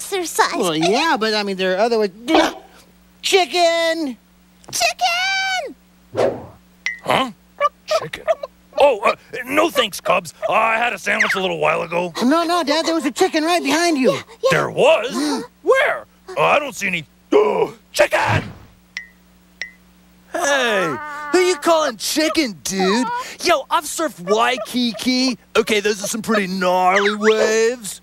exercise. Well, yeah, but I mean, there are other ways. Chicken! Chicken! Huh? Chicken. Oh, uh, no thanks, Cubs. Uh, I had a sandwich a little while ago. No, no, Dad, there was a chicken right behind you. There was? Where? Uh, I don't see any. Oh, chicken! Hey, who you calling chicken, dude? Yo, I've surfed Waikiki. Okay, those are some pretty gnarly waves.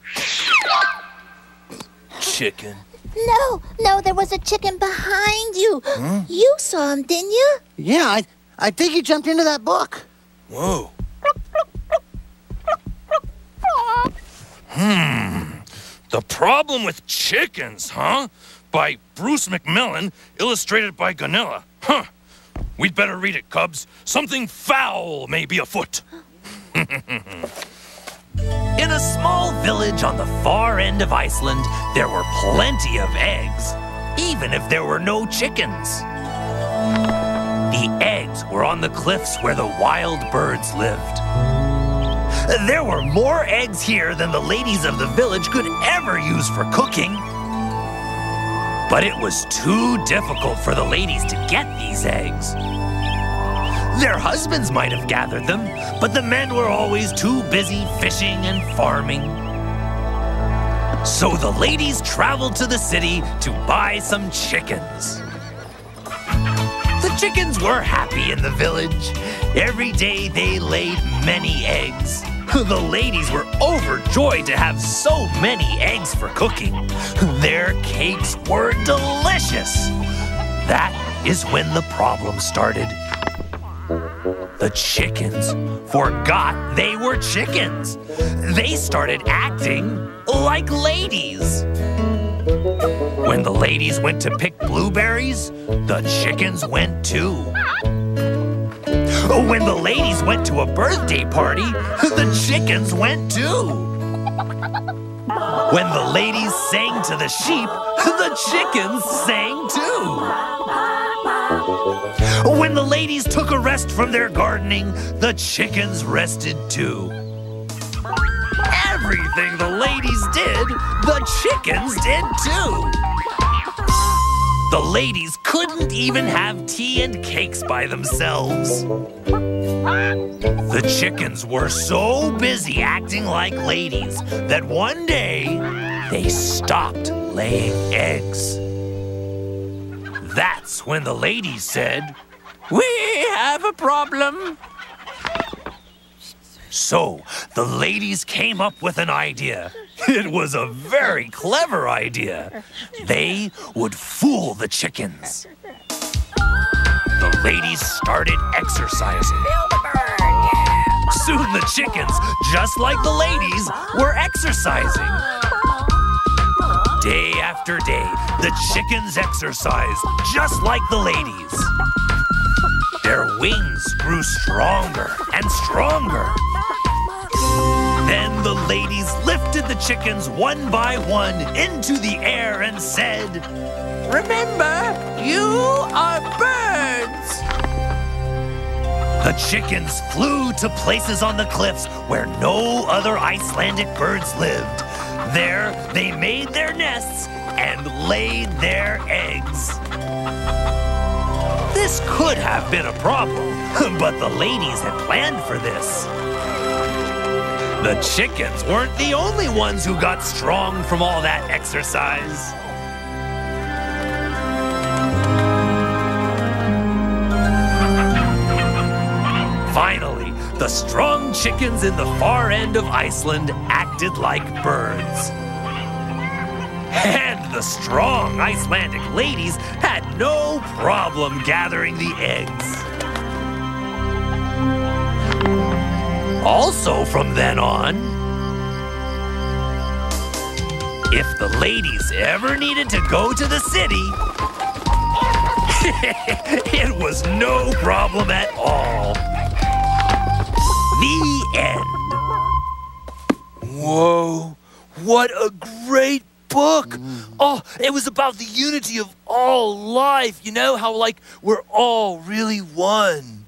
Chicken. No, no, there was a chicken behind you. You saw him, didn't you? Yeah, I, I think he jumped into that book. Whoa. Hmm. The problem with chickens, huh? By Bruce McMillan, illustrated by Gunnella. Huh. We'd better read it, Cubs. Something foul may be afoot. In a small village on the far end of Iceland, there were plenty of eggs, even if there were no chickens. The eggs were on the cliffs where the wild birds lived. There were more eggs here than the ladies of the village could ever use for cooking. But it was too difficult for the ladies to get these eggs. Their husbands might have gathered them, but the men were always too busy fishing and farming. So the ladies traveled to the city to buy some chickens. The chickens were happy in the village. Every day they laid many eggs. The ladies were overjoyed to have so many eggs for cooking. Their cakes were delicious. That is when the problem started. The chickens forgot they were chickens. They started acting like ladies. When the ladies went to pick blueberries, the chickens went too. When the ladies went to a birthday party, the chickens went too. When the ladies sang to the sheep, the chickens sang too. When the ladies took a rest from their gardening, the chickens rested too. Everything the ladies did, the chickens did too. The ladies couldn't even have tea and cakes by themselves. The chickens were so busy acting like ladies that one day they stopped laying eggs. That's when the ladies said, We have a problem. So the ladies came up with an idea. It was a very clever idea. They would fool the chickens. The ladies started exercising. Soon the chickens, just like the ladies, were exercising. Day after day, the chickens exercised just like the ladies. Their wings grew stronger and stronger. Then the ladies lifted the chickens one by one into the air and said, Remember, you are birds. The chickens flew to places on the cliffs where no other Icelandic birds lived. There, they made their nests and laid their eggs. This could have been a problem, but the ladies had planned for this. The chickens weren't the only ones who got strong from all that exercise. The strong chickens in the far end of Iceland acted like birds. And the strong Icelandic ladies had no problem gathering the eggs. Also, from then on, if the ladies ever needed to go to the city, it was no problem at all. The end. Whoa, what a great book! Oh, it was about the unity of all life. You know how, like, we're all really one.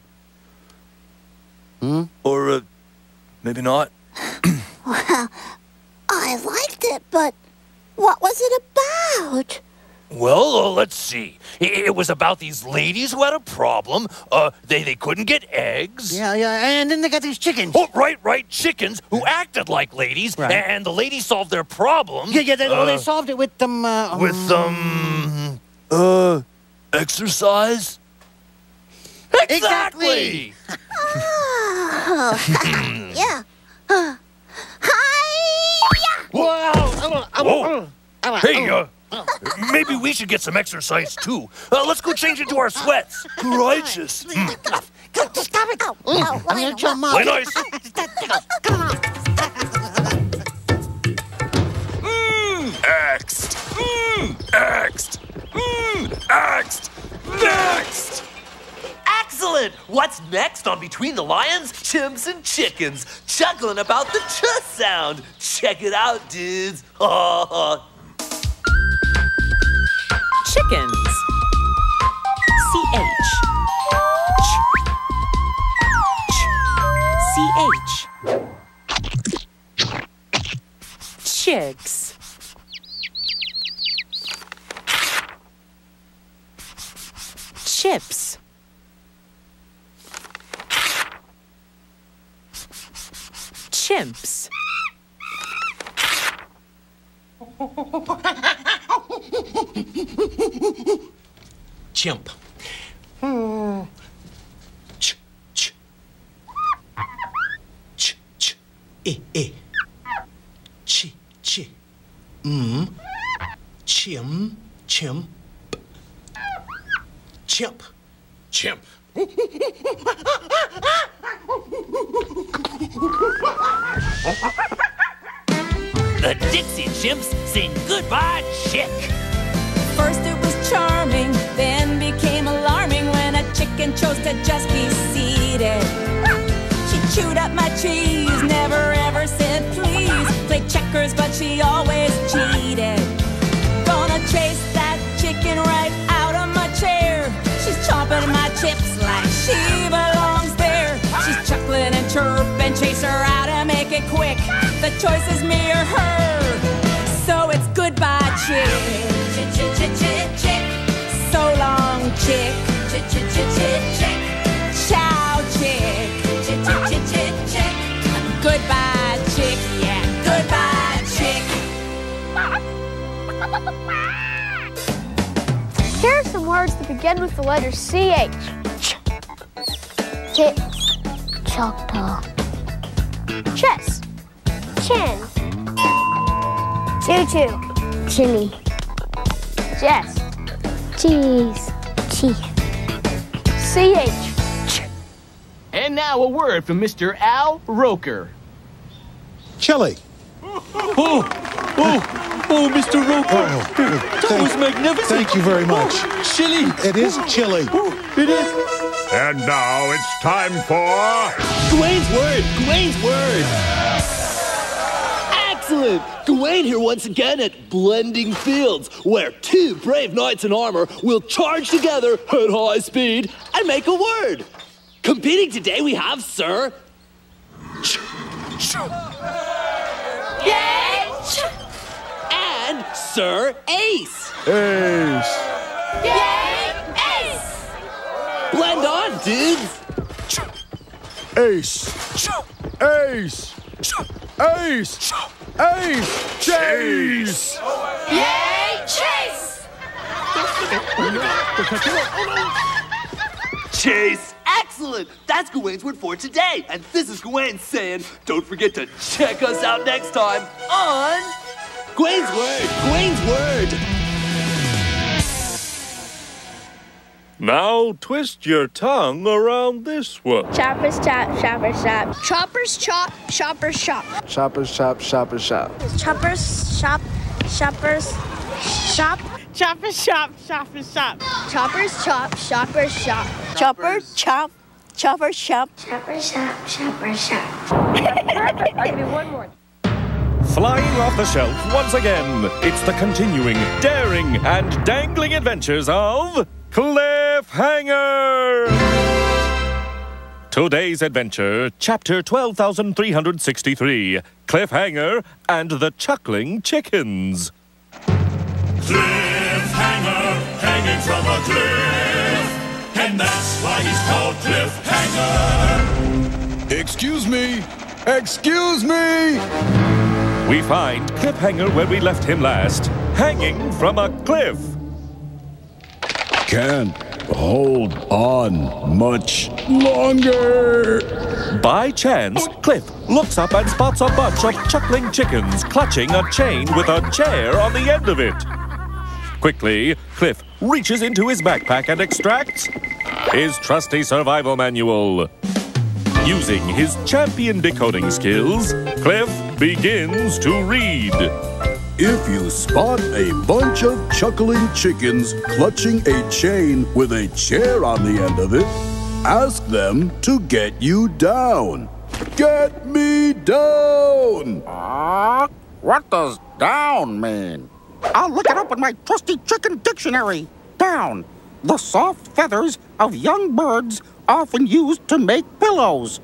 Hmm? Or, uh, maybe not. Well, I liked it, but what was it about? Well, uh, let's see. It, it was about these ladies who had a problem. Uh, they, they couldn't get eggs. Yeah, yeah, and then they got these chickens. Oh, right, right. Chickens who acted like ladies, Right. and the ladies solved their problem. Yeah, yeah, they, well, they uh, solved it with them. Uh, with um. Uh, exercise? Exactly. Oh, yeah. Uh, Hi! Whoa. Hey, uh, maybe we should get some exercise too. Uh, let's go change into our sweats. Righteous. Stop it! Oh, oh, I'm gonna jump Play out. nice. Next. Next. Next. Next. Excellent! What's next on Between the Lions, Chimps, and Chickens? Chuckling about the ch sound. Check it out, dudes. Chickens. C-H. Ch. C-H. C-H. Chicks. Chips. Chimps. Chimp. Ch, she always cheated. Gonna chase that chicken right out of my chair. She's chomping my chips like she belongs there. She's chuckling and chirping, chase her out and make it quick. The choice is me or her. So it's goodbye, chick. So long, chick, begin with the letter CH. Ticks. Choctaw. Chess. Chin. Tutu. Chili. Jess. Cheese. Teeth. CH. And now a word from Mr. Al Roker. Chili. Oh, oh, Mr. Roper. that was magnificent. Thank you very much. Oh, chili. It is chili. It is. And now it's time for. Gawain's word! Gawain's word! Excellent! Gawain here once again at Blending Fields, where two brave knights in armor will charge together at high speed and make a word. Competing today we have Sir Yay! and Sir Ace. Ace. Yay! Ace! Blend on, dudes. Ace. Ace. Ace. Ace. Chase. Yay! Chase! Chase. Excellent. That's Gawain's word for today. And this is Gawain saying, don't forget to check us out next time on Gawain's word! Gawain's word! Now twist your tongue around this one. Choppers chop, shoppers shop. Choppers chop, shoppers shop. Choppers chop, shoppers shop. Choppers shop, shoppers shop. Choppers chop, shoppers shop. Choppers chop, shoppers shop. Chopper chop, chopper shop. Chopper shop, shopper shop. Perfect. I can do one more. Flying off the shelf once again, it's the continuing, daring, and dangling adventures of Cliffhanger! Today's adventure, chapter 12363 Cliffhanger and the Chuckling Chickens. Cliffhanger, hanging from a cliff. And that's why he's called Cliffhanger. Excuse me. Excuse me. We find Cliffhanger where we left him last, hanging from a cliff. Can't hold on much longer. By chance, Cliff looks up and spots a bunch of chuckling chickens clutching a chain with a chair on the end of it. Quickly, Cliff reaches into his backpack and extracts his trusty survival manual. Using his champion decoding skills, Cliff begins to read. If you spot a bunch of chuckling chickens clutching a chain with a chair on the end of it, ask them to get you down. Get me down! Ah, what does down mean? I'll look it up in my trusty chicken dictionary. Down. The soft feathers of young birds often used to make pillows.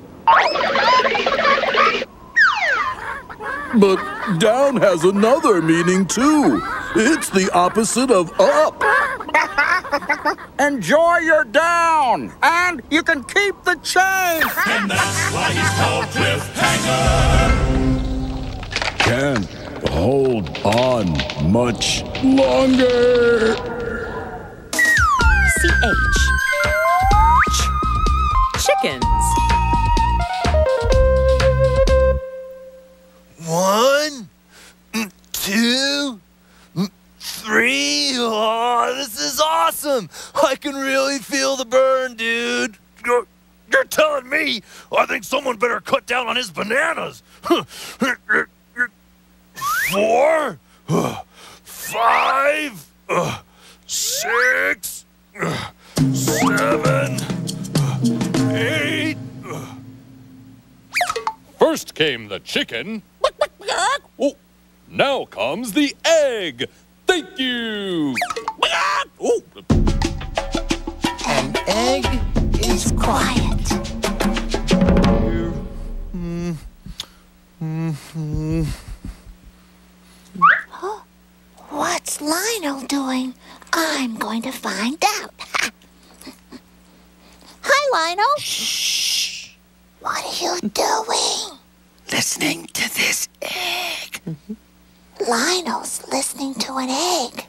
But down has another meaning too. It's the opposite of up. Enjoy your down, and you can keep the chain. And that's why he's called Cliffhanger. Can't hold on much longer. C-H. Ch- One, two, three. Oh, this is awesome. I can really feel the burn, dude. You're, you're telling me I think someone better cut down on his bananas. Four, five, six, seven, eight. First came the chicken. Oh, now comes the egg. Thank you. Oh, An egg is quiet. What's Lionel doing? I'm going to find out. Hi, Lionel. Shh. What are you doing? Listening to this egg. Mm-hmm. Lionel's listening to an egg.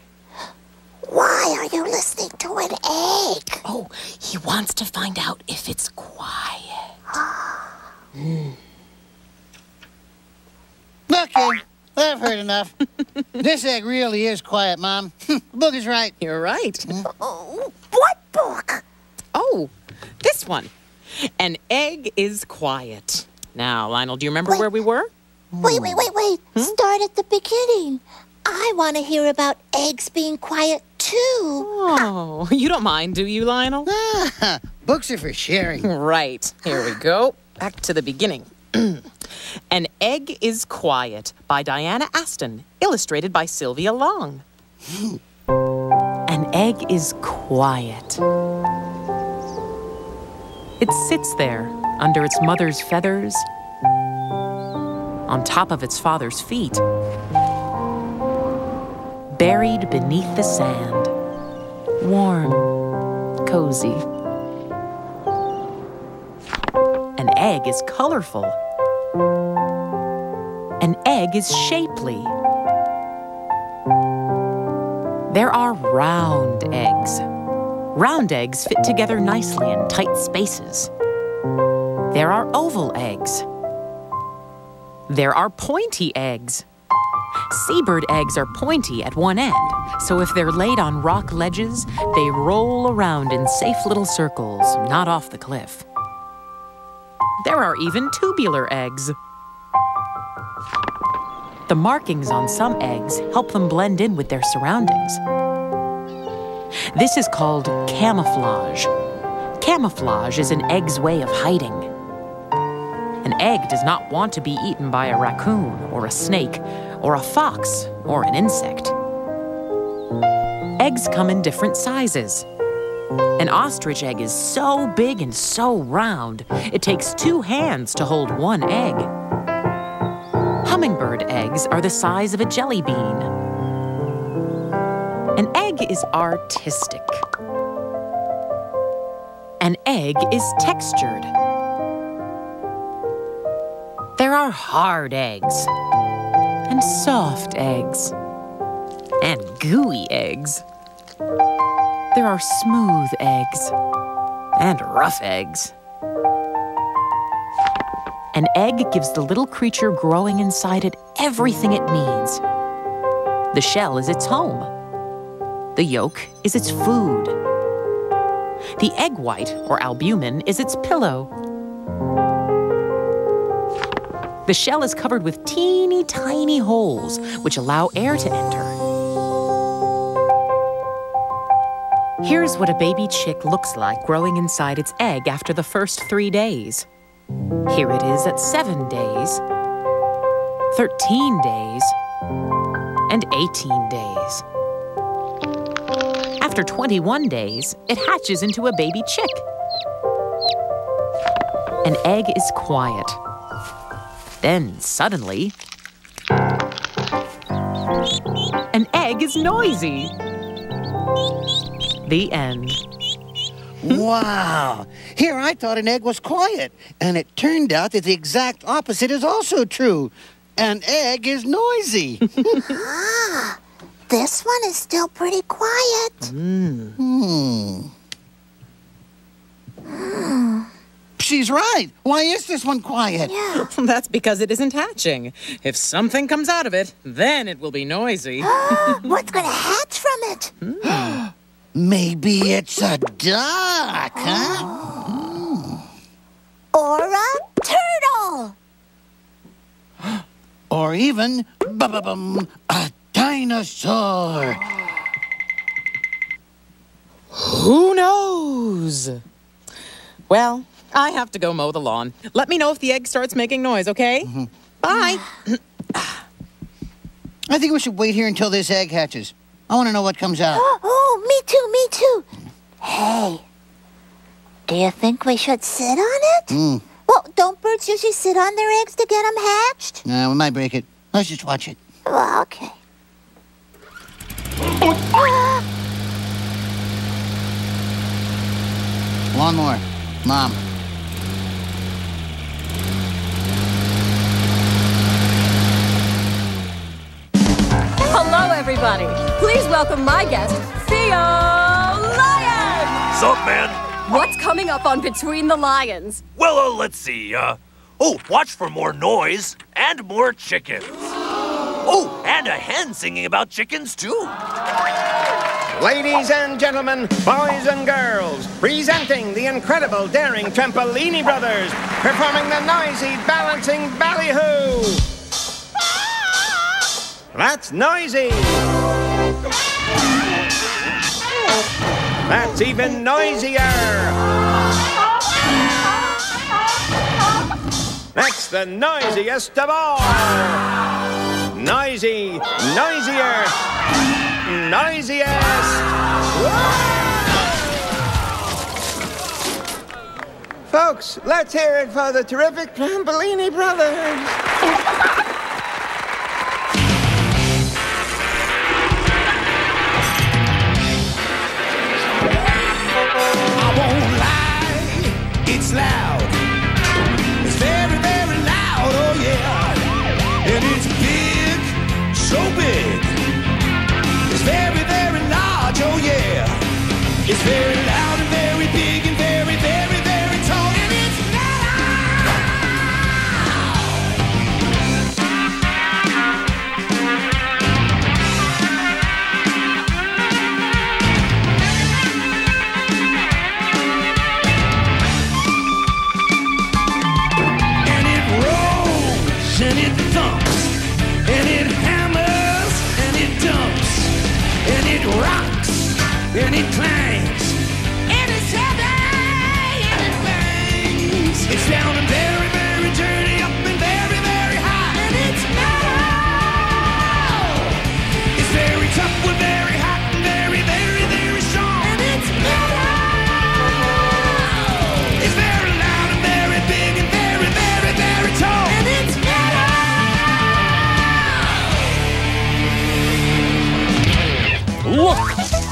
Why are you listening to an egg? Oh, he wants to find out if it's quiet. Okay, I've heard enough. this egg really is quiet, Mom. Book is right. You're right. Mm-hmm. Oh, what book? Oh, this one. An egg is quiet. Now, Lionel, do you remember where we were? Wait, wait, wait, wait. Start at the beginning. I want to hear about eggs being quiet too. Oh, you don't mind, do you, Lionel? Ah, books are for sharing. Right. Here we go. Back to the beginning. An Egg is Quiet by Diana Aston, illustrated by Sylvia Long. An egg is quiet. It sits there under its mother's feathers, on top of its father's feet, buried beneath the sand, warm, cozy. An egg is colorful. An egg is shapely. There are round eggs. Round eggs fit together nicely in tight spaces. There are oval eggs. There are pointy eggs. Seabird eggs are pointy at one end, so if they're laid on rock ledges, they roll around in safe little circles, not off the cliff. There are even tubular eggs. The markings on some eggs help them blend in with their surroundings. This is called camouflage. Camouflage is an egg's way of hiding. An egg does not want to be eaten by a raccoon or a snake or a fox or an insect. Eggs come in different sizes. An ostrich egg is so big and so round, it takes two hands to hold one egg. Hummingbird eggs are the size of a jelly bean. An egg is artistic. An egg is textured. There are hard eggs, and soft eggs, and gooey eggs. There are smooth eggs, and rough eggs. An egg gives the little creature growing inside it everything it needs. The shell is its home. The yolk is its food. The egg white, or albumin, is its pillow. The shell is covered with teeny tiny holes which allow air to enter. Here's what a baby chick looks like growing inside its egg after the first three days. Here it is at seven days, 13 days, and 18 days. After 21 days, it hatches into a baby chick. An egg is quiet. Then suddenly, an egg is noisy. The end. Wow. Here I thought an egg was quiet, and it turned out that the exact opposite is also true. An egg is noisy. ah, this one is still pretty quiet. Hmm. Hmm. She's right. Why is this one quiet? That's because it isn't hatching. If something comes out of it, then it will be noisy. What's going to hatch from it? Hmm. Maybe it's a duck, huh? Or a turtle. Or even ba-ba-bum, a dinosaur. Who knows? Well, I have to go mow the lawn. Let me know if the egg starts making noise, okay? Bye. I think we should wait here until this egg hatches. I want to know what comes out. Oh, me too, me too. Hey, do you think we should sit on it? Hmm. Well, don't birds usually sit on their eggs to get them hatched? Nah, we might break it. Let's just watch it. Well, okay. One more. Mom. Everybody. Please welcome my guest, Theo Lion. Sup, man? What's coming up on Between the Lions? Well, uh, let's see. Uh, oh, watch for more noise and more chickens. Oh, and a hen singing about chickens, too. Ladies and gentlemen, boys and girls, presenting the incredible daring Trampolini Brothers, performing the noisy balancing ballyhoo. That's noisy. That's even noisier. That's the noisiest of all. Noisy, noisier, noisiest. Folks, let's hear it for the terrific Trampolini Brothers.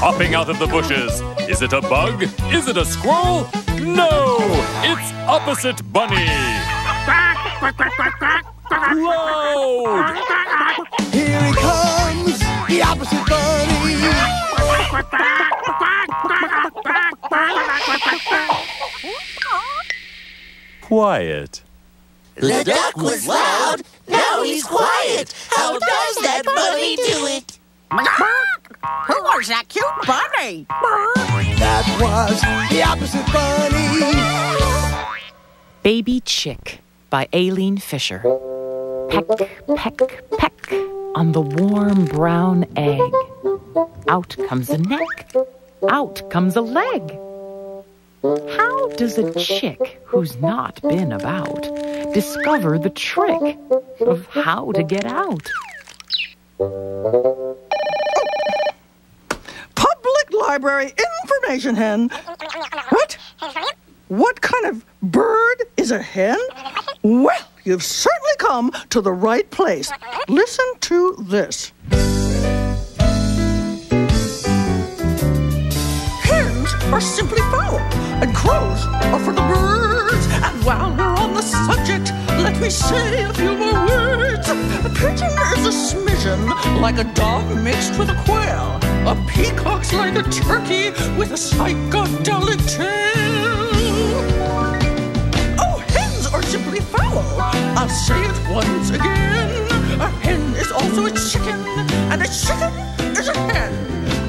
Look! Hopping out of the bushes. Is it a bug? Is it a squirrel? No! It's Opposite Bunny! Loud! Here he comes, the opposite bunny. Quiet. The duck was loud, now he's quiet. How does that bunny do it? Who was that cute bunny? That was the opposite bunny. Baby Chick by Aileen Fisher. Peck, peck, peck on the warm brown egg. Out comes a neck. Out comes a leg. How does a chick who's not been about discover the trick of how to get out? Library Information Hen. What? What kind of bird is a hen? Well, you've certainly come to the right place. Listen to this. Hens are simply fowl, and crows are for the birds. And while let me say a few more words. A pigeon is a smidgen, like a dog mixed with a quail. A peacock's like a turkey with a psychedelic tail. Oh, hens are simply fowl. I'll say it once again. A hen is also a chicken, and a chicken is a hen.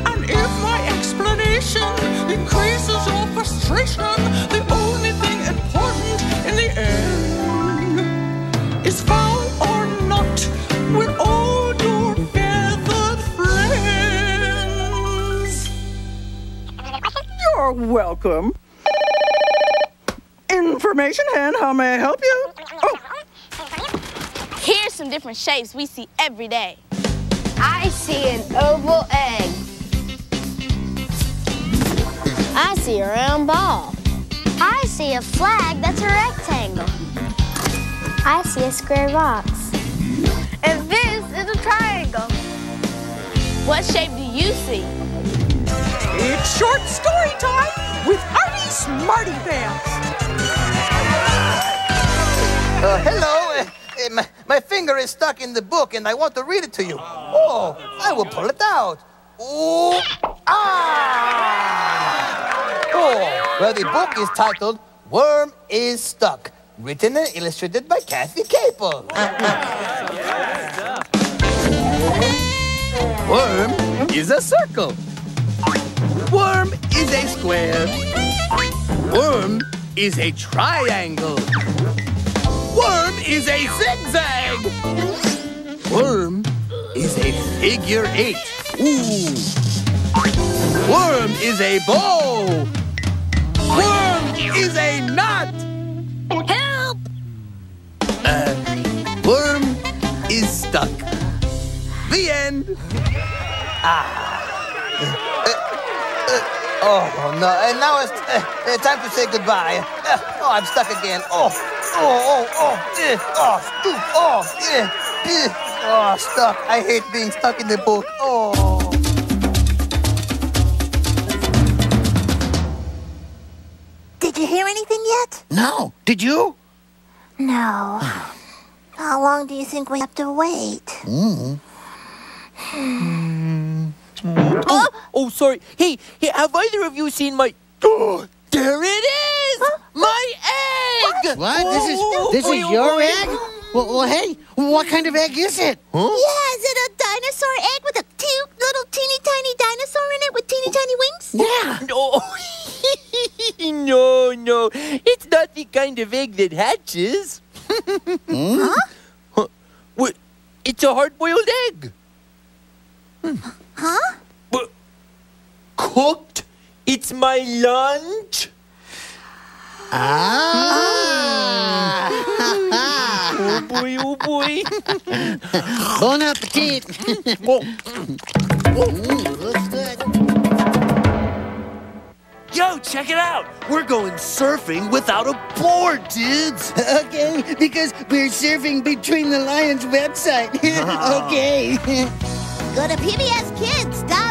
And if my explanation increases your frustration, the You're welcome. Information hen, how may I help you? Oh. Here's some different shapes we see every day. I see an oval egg. I see a round ball. I see a flag that's a rectangle. I see a square box. And this is a triangle. What shape do you see? It's short story time with Artie Smarty Pants. Uh, hello. Uh, uh, my, my finger is stuck in the book and I want to read it to you. Oh, I will pull it out. Ooh, ah! Oh, well, the book is titled Worm is Stuck, written and illustrated by Kathy Caple. Worm is a circle. Worm is a square. Worm is a triangle. Worm is a zigzag. Worm is a figure eight. Ooh. Worm is a bow. Worm is a knot. Help! Uh, worm is stuck. The end. Ah. Uh, uh, Oh, no. And now it's uh, time to say goodbye. Uh, oh, I'm stuck again. Oh, oh, oh, oh, eh, oh, stoop, oh, yeah, eh, oh, stuck. I hate being stuck in the book. Oh. Did you hear anything yet? No. Did you? No. How long do you think we have to wait? Mm. Oh, oh, sorry. Hey, hey, have either of you seen my? Oh, there it is! My egg! What? Oh, this is Oh, this is oh, your boy. egg? Oh. Well, well, hey, what kind of egg is it? Yeah, is it a dinosaur egg with a cute little teeny tiny dinosaur in it with teeny tiny wings? Yeah. No, no, no. It's not the kind of egg that hatches. Huh? Huh? It's a hard-boiled egg. Hmm. Huh? But cooked? It's my lunch. Ah. oh boy, oh boy. bon appetit. Looks good. Yo, check it out. We're going surfing without a board, dudes. Okay, because we're surfing between the Lions website. okay. Go to PBSKids.org